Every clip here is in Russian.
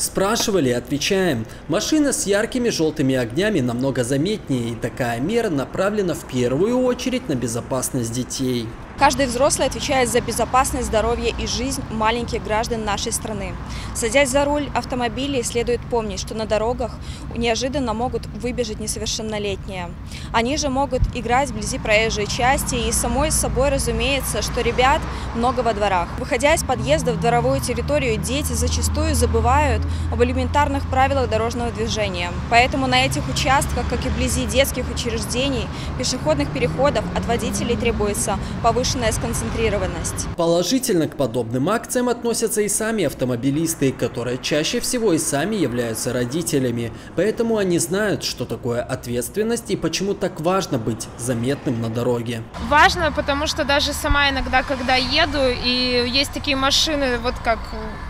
Спрашивали, отвечаем. Машина с яркими желтыми огнями намного заметнее, и такая мера направлена в первую очередь на безопасность детей. Каждый взрослый отвечает за безопасность, здоровье и жизнь маленьких граждан нашей страны. Садясь за руль автомобиля, следует помнить, что на дорогах неожиданно могут выбежать несовершеннолетние. Они же могут играть вблизи проезжей части и самой собой разумеется, что ребят много во дворах. Выходя из подъезда в дворовую территорию, дети зачастую забывают об элементарных правилах дорожного движения. Поэтому на этих участках, как и вблизи детских учреждений, пешеходных переходов от водителей требуется повышенная повышенная сконцентрированность. Положительно к подобным акциям относятся и сами автомобилисты, которые чаще всего и сами являются родителями. Поэтому они знают, что такое ответственность и почему так важно быть заметным на дороге. Важно, потому что даже сама иногда, когда еду, и есть такие машины, вот как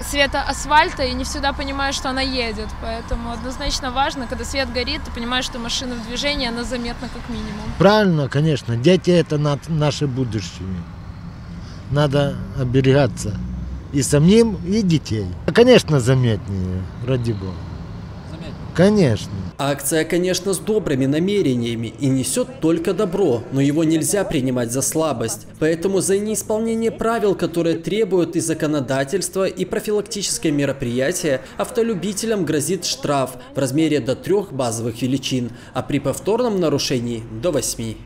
света асфальта, и не всегда понимаю, что она едет. Поэтому однозначно важно, когда свет горит, ты понимаешь, что машина в движении, она заметна как минимум. Правильно, конечно. Дети это наше будущее надо оберегаться и самим, и детей. Конечно, заметнее, ради бога. Конечно. Акция, конечно, с добрыми намерениями и несет только добро, но его нельзя принимать за слабость. Поэтому за неисполнение правил, которые требуют и законодательства, и профилактическое мероприятие, автолюбителям грозит штраф в размере до трех базовых величин, а при повторном нарушении до восьми.